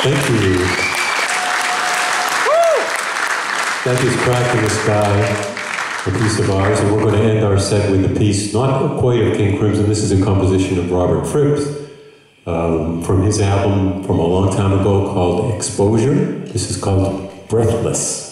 Thank you. That is the Sky, a piece of ours, and we're going to end our set with a piece, not quite of King Crimson, this is a composition of Robert Fripp um, from his album from a long time ago called Exposure. This is called Breathless.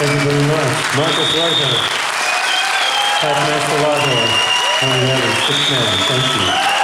Thank you very much. Markus Reuter, Pat Mastelotto, Tony Levin, Stick Men. Thank you.